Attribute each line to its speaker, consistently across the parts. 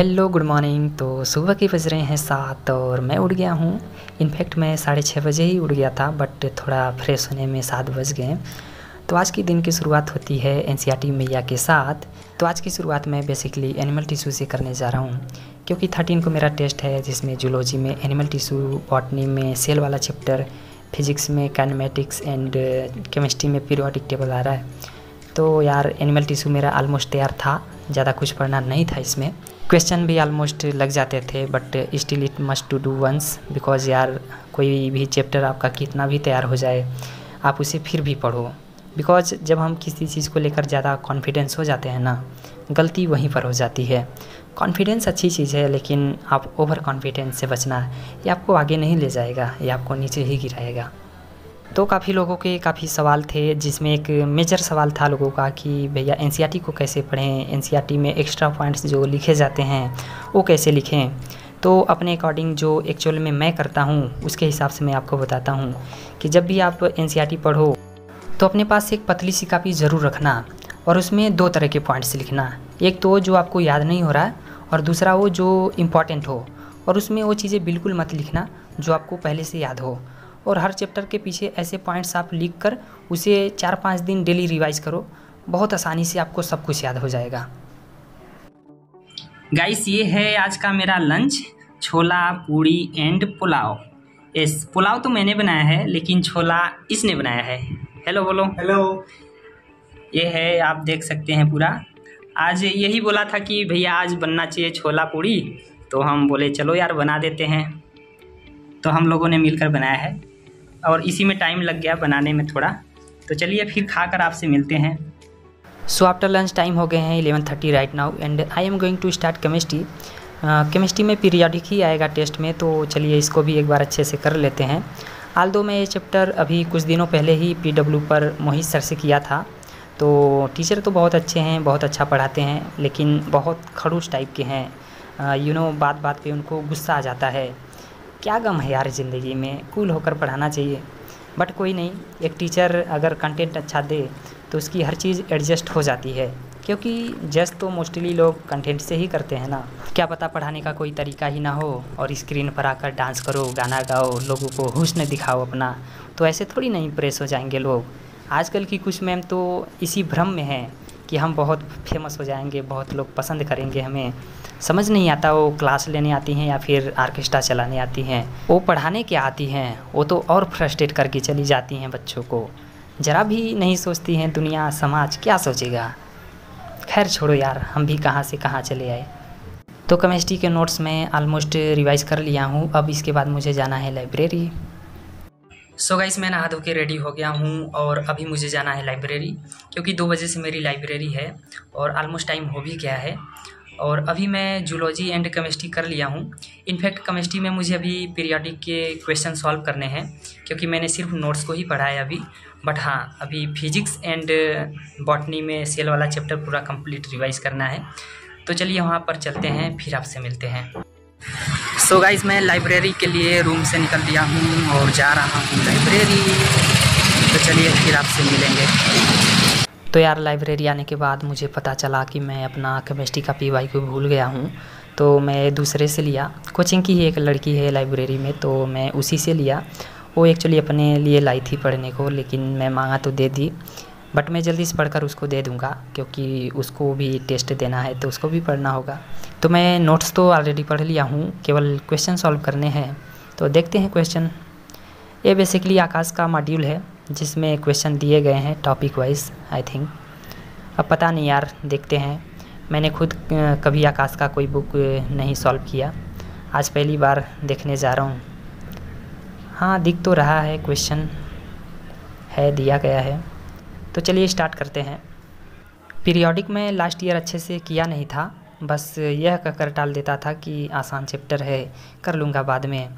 Speaker 1: Hello good morning तो सुबह के बज रहे हैं सात और मैं उठ गया हूँ। इनफैक्ट मैं साढ़े छः बजे ही उठ गया था बट थोड़ा फ्रेश होने में सात बज गए तो आज की दिन की शुरुआत होती है एन सी आर टी मैया के साथ। तो आज की शुरुआत मैं बेसिकली एनिमल टिश्यू से करने जा रहा हूँ, क्योंकि थर्टीन को मेरा टेस्ट है, जिसमें जूलॉजी में एनिमल टिश्यू बॉटनी में सेल वाला चैप्टर फिजिक्स में काइनेमेटिक्स एंड केमिस्ट्री में पीरियोडिक टेबल आ रहा है। तो यार एनिमल टिश्यू मेरा ऑलमोस्ट तैयार था, ज़्यादा कुछ पढ़ना नहीं था इसमें। क्वेश्चन भी ऑलमोस्ट लग जाते थे but still it must to do once because यार, कोई भी चैप्टर आपका कितना भी तैयार हो जाए, आप उसे फिर भी पढ़ो। बिकॉज़ जब हम किसी चीज़ को लेकर ज़्यादा कॉन्फिडेंस हो जाते हैं ना, गलती वहीं पर हो जाती है। कॉन्फिडेंस अच्छी चीज़ है, लेकिन आप ओवर कॉन्फिडेंस से बचना, ये आपको आगे नहीं ले जाएगा, ये आपको नीचे ही गिराएगा। तो काफ़ी लोगों के काफ़ी सवाल थे, जिसमें एक मेजर सवाल था लोगों का कि भैया एन को कैसे पढ़ें? एन में एक्स्ट्रा पॉइंट्स जो लिखे जाते हैं, वो कैसे लिखें? तो अपने अकॉर्डिंग जो एक्चुअल में मैं करता हूँ, उसके हिसाब से मैं आपको बताता हूँ कि जब भी आप एन पढ़ो तो अपने पास एक पतली सी कापी ज़रूर रखना और उसमें दो तरह के पॉइंट्स लिखना। एक तो जो आपको याद नहीं हो रहा और दूसरा वो जो इंपॉर्टेंट हो और उसमें वो चीज़ें बिल्कुल मत लिखना जो आपको पहले से याद हो। और हर चैप्टर के पीछे ऐसे पॉइंट्स आप लिख कर उसे चार पाँच दिन डेली रिवाइज करो। बहुत आसानी से आपको सब कुछ याद हो जाएगा। गाइस ये है आज का मेरा लंच छोला पूड़ी एंड पुलाव। यस पुलाव तो मैंने बनाया है लेकिन छोला इसने बनाया है। हेलो बोलो।
Speaker 2: हेलो
Speaker 1: ये है आप देख सकते हैं पूरा। आज यही बोला था कि भैया आज बनना चाहिए छोला पूड़ी। तो हम बोले चलो यार बना देते हैं। तो हम लोगों ने मिलकर बनाया है। और इसी में टाइम लग गया बनाने में थोड़ा। तो चलिए फिर खा कर आपसे मिलते हैं। सो आफ्टर लंच टाइम हो गए हैं eleven thirty right now and I am going to start chemistry chemistry में पीरियाडिक ही आएगा टेस्ट में तो चलिए इसको भी एक बार अच्छे से कर लेते हैं। आल दो मैं ये चैप्टर अभी कुछ दिनों पहले ही पी डब्ल्यू पर मोहित सर से किया था तो टीचर तो बहुत अच्छे हैं, बहुत अच्छा पढ़ाते हैं, लेकिन बहुत खड़ूस टाइप के हैं। यू नो बात बात पे उनको गुस्सा आ जाता है। क्या गम है यार ज़िंदगी में? कूल होकर पढ़ाना चाहिए। बट कोई नहीं, एक टीचर अगर कंटेंट अच्छा दे तो उसकी हर चीज़ एडजस्ट हो जाती है। क्योंकि जस्ट तो मोस्टली लोग कंटेंट से ही करते हैं ना। क्या पता पढ़ाने का कोई तरीका ही ना हो और स्क्रीन पर आकर डांस करो, गाना गाओ, लोगों को हुस्न दिखाओ अपना। तो ऐसे थोड़ी ना इम्प्रेस हो जाएँगे लोग। आजकल की कुछ मैम तो इसी भ्रम में हैं। कि हम बहुत फ़ेमस हो जाएँगे, बहुत लोग पसंद करेंगे हमें। समझ नहीं आता वो क्लास लेने आती हैं या फिर आर्केस्ट्रा चलाने आती हैं। वो पढ़ाने क्या आती हैं? वो तो और फ्रस्ट्रेट करके चली जाती हैं बच्चों को। ज़रा भी नहीं सोचती हैं दुनिया, समाज, क्या सोचेगा? खैर छोड़ो यार, हम भी कहाँ से कहाँ चले आए। तो केमिस्ट्री के नोट्स मैं ऑलमोस्ट रिवाइज़ कर लिया हूँ। अब इसके बाद मुझे जाना है लाइब्रेरी सो गाइस मैं नहा धो के रेडी हो गया हूँ और अभी मुझे जाना है लाइब्रेरी क्योंकि दो बजे से मेरी लाइब्रेरी है और आलमोस्ट टाइम हो भी गया है। और अभी मैं जूलॉजी एंड केमिस्ट्री कर लिया हूँ। इनफैक्ट केमिस्ट्री में मुझे अभी पीरियाडिक के क्वेश्चन सॉल्व करने हैं, क्योंकि मैंने सिर्फ़ नोट्स को ही पढ़ा है अभी। बट हाँ अभी फिजिक्स एंड बॉटनी में सेल वाला चैप्टर पूरा कंप्लीट रिवाइज करना है। तो चलिए वहाँ पर चलते हैं, फिर आपसे मिलते हैं। सो so गाइज़ मैं लाइब्रेरी के लिए रूम से निकल दिया हूँ और जा रहा हूँ लाइब्रेरी। तो चलिए फिर आपसे मिलेंगे। तो यार, लाइब्रेरी आने के बाद मुझे पता चला कि मैं अपना केमिस्ट्री का पी वाई को भूल गया हूँ। तो मैं दूसरे से लिया। कोचिंग की ही एक लड़की है लाइब्रेरी में तो मैं उसी से लिया। वो एक्चुअली अपने लिए लाई थी पढ़ने को, लेकिन मैं मांगा तो दे दी। बट मैं जल्दी से पढ़कर उसको दे दूँगा, क्योंकि उसको भी टेस्ट देना है तो उसको भी पढ़ना होगा। तो मैं नोट्स तो ऑलरेडी पढ़ लिया हूँ, केवल क्वेश्चन सॉल्व करने हैं। तो देखते हैं क्वेश्चन ये बेसिकली आकाश का मॉड्यूल है, जिसमें क्वेश्चन दिए गए हैं टॉपिक वाइज आई थिंक अब पता नहीं यार, देखते हैं। मैंने खुद कभी आकाश का कोई बुक नहीं सॉल्व किया। आज पहली बार देखने जा रहा हूँ। हाँ दिख तो रहा है क्वेश्चन है, दिया गया है। तो चलिए स्टार्ट करते हैं। पीरियोडिक में लास्ट ईयर अच्छे से किया नहीं था। बस यह कहकर टाल देता था कि आसान चैप्टर है, कर लूँगा बाद में।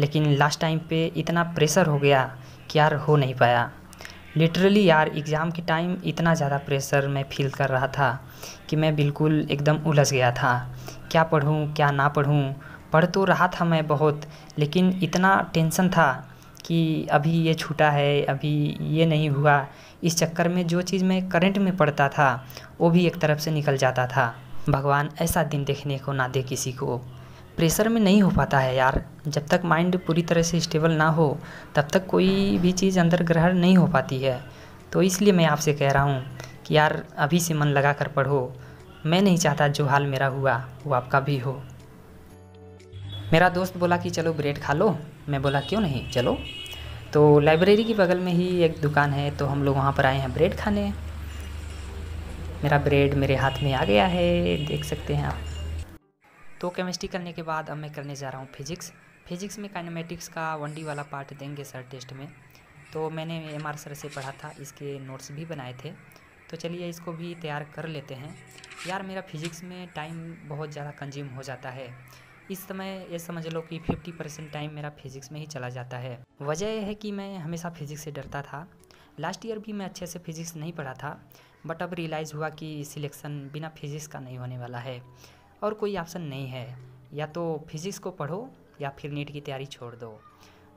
Speaker 1: लेकिन लास्ट टाइम पे इतना प्रेशर हो गया कि यार हो नहीं पाया। लिटरली यार एग्ज़ाम के टाइम इतना ज़्यादा प्रेशर मैं फील कर रहा था कि मैं बिल्कुल एकदम उलझ गया था। क्या पढ़ूँ, क्या ना पढ़ूँ? पढ़ तो रहा था मैं बहुत, लेकिन इतना टेंशन था कि अभी ये छूटा है, अभी ये नहीं हुआ। इस चक्कर में जो चीज़ मैं करंट में पढ़ता था, वो भी एक तरफ़ से निकल जाता था।
Speaker 2: भगवान ऐसा दिन देखने को ना दे किसी को। प्रेशर में नहीं हो पाता है यार। जब तक माइंड पूरी तरह से स्टेबल ना हो, तब तक कोई भी चीज़ अंदर ग्रहण नहीं हो पाती है। तो इसलिए मैं आपसे कह रहा हूँ कि यार, अभी से मन लगा कर पढ़ो। मैं नहीं चाहता जो हाल मेरा हुआ, वो आपका भी हो। मेरा दोस्त बोला कि चलो ब्रेड खा लो। मैं बोला, क्यों नहीं? चलो। तो लाइब्रेरी के बगल में ही एक दुकान है तो हम लोग वहाँ पर आए हैं ब्रेड खाने। मेरा ब्रेड मेरे हाथ में आ गया है, देख सकते हैं आप। तो केमिस्ट्री करने के बाद अब मैं करने जा रहा हूँ फिजिक्स फिजिक्स में काइनेमेटिक्स का वन डी वाला पार्ट देंगे सर टेस्ट में। तो मैंने एम आर सर से पढ़ा था, इसके नोट्स भी बनाए थे। तो चलिए इसको भी तैयार कर लेते हैं। यार मेरा फिजिक्स में टाइम बहुत ज़्यादा कंज्यूम हो जाता है। इस समय ये समझ लो कि फिफ्टी परसेंट टाइम मेरा फिजिक्स में ही चला जाता है। वजह यह है कि मैं हमेशा फिजिक्स से डरता था। लास्ट ईयर भी मैं अच्छे से फिजिक्स नहीं पढ़ा था बट अब रियलाइज़ हुआ कि सिलेक्शन बिना फिजिक्स का नहीं होने वाला है और कोई ऑप्शन नहीं है। या तो फिजिक्स को पढ़ो या फिर नीट की तैयारी छोड़ दो।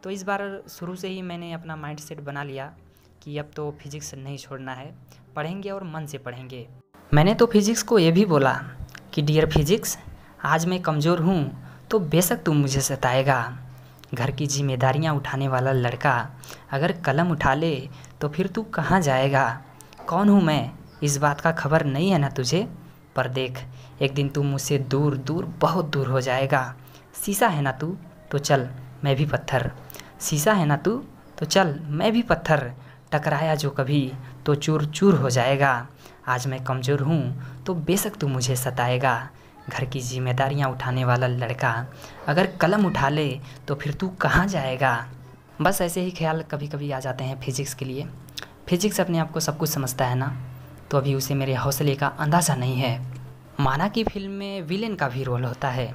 Speaker 2: तो इस बार शुरू से ही मैंने अपना माइंड सेट बना लिया कि अब तो फिजिक्स नहीं छोड़ना है, पढ़ेंगे और मन से पढ़ेंगे। मैंने तो फिजिक्स को ये भी बोला कि डियर फिजिक्स आज मैं कमज़ोर हूँ तो बेशक तू मुझे सताएगा। घर की जिम्मेदारियाँ उठाने वाला लड़का अगर कलम उठा ले तो फिर तू कहाँ जाएगा? कौन हूँ मैं? इस बात का खबर नहीं है ना तुझे? पर देख, एक दिन तू मुझसे दूर दूर, बहुत दूर हो जाएगा। शीशा है ना तू? तो चल, मैं भी पत्थर। शीशा है ना तू? तो चल, मैं भी पत्थर। टकराया जो कभी तो चूर चूर हो जाएगा। आज मैं कमज़ोर हूँ तो बेशक तू मुझे सताएगा। घर की जिम्मेदारियाँ उठाने वाला लड़का, अगर कलम उठा ले तो फिर तू कहाँ जाएगा? बस ऐसे ही ख्याल कभी कभी आ जाते हैं फिजिक्स के लिए। फिजिक्स अपने आप को सब कुछ समझता है ना? तो अभी उसे मेरे हौसले का अंदाज़ा नहीं है। माना कि फ़िल्म में विलेन का भी रोल होता है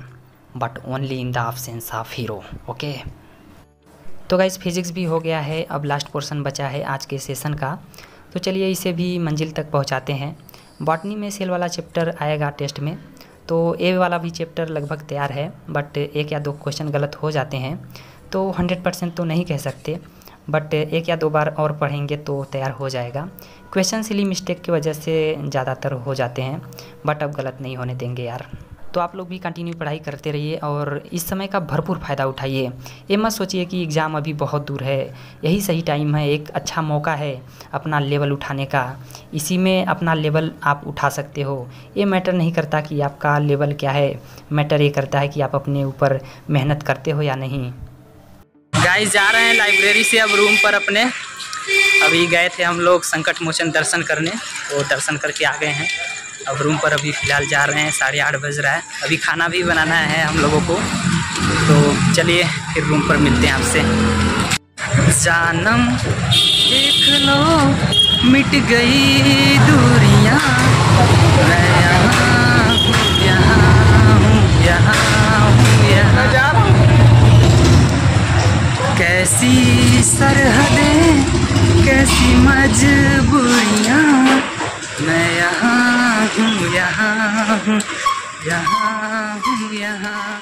Speaker 2: but only in the options of hero okay तो गाइस फिजिक्स भी हो गया है, अब लास्ट पोर्शन बचा है आज के सेशन का। तो चलिए इसे भी मंजिल तक पहुंचाते हैं। बॉटनी में सेल वाला चैप्टर आएगा टेस्ट में। तो ए वाला भी चैप्टर लगभग तैयार है बट एक या दो क्वेश्चन गलत हो जाते हैं। तो हंड्रेड परसेंट तो नहीं कह सकते बट एक या दो बार और पढ़ेंगे तो तैयार हो जाएगा। क्वेश्चन सिली मिस्टेक की वजह से ज़्यादातर हो जाते हैं बट अब गलत नहीं होने देंगे यार। तो आप लोग भी कंटिन्यू पढ़ाई करते रहिए और इस समय का भरपूर फ़ायदा उठाइए। ये मत सोचिए कि एग्ज़ाम अभी बहुत दूर है। यही सही टाइम है, एक अच्छा मौका है अपना लेवल उठाने का। इसी में अपना लेवल आप उठा सकते हो। ये मैटर नहीं करता कि आपका लेवल क्या है। मैटर ये करता है कि आप अपने ऊपर मेहनत करते हो या नहीं।
Speaker 1: गाइस जा रहे हैं लाइब्रेरी से अब रूम पर अपने। अभी गए थे हम लोग संकट मोचन दर्शन करने। तो दर्शन करके आ गए हैं। अब रूम पर अभी फ़िलहाल जा रहे हैं, साढ़े आठ बज रहा है। अभी खाना भी बनाना है हम लोगों को। तो चलिए, फिर रूम पर मिलते हैं आपसे। जानम, देख लो, मिट गई दूरियाँ। मैं यहाँ यहाँ यहाँ यहाँ। कैसी सरहदें, कैसी मजबूरियाँ यहाँ हूँ यहाँ।